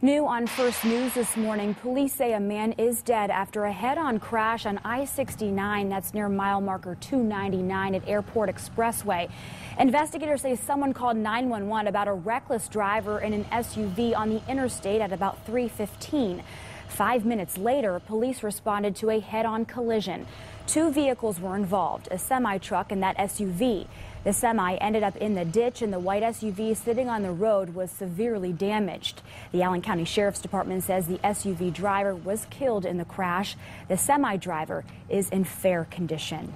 New on First News this morning, police say a man is dead after a head-on crash on I-69 that's near mile marker 299 at Airport Expressway. Investigators say someone called 911 about a reckless driver in an SUV on the interstate at about 315. Five minutes later, police responded to a head-on collision. Two vehicles were involved, a semi-truck and that SUV. The semi ended up in the ditch and the white SUV sitting on the road was severely damaged. The Allen County Sheriff's Department says the SUV driver was killed in the crash. The semi driver is in fair condition.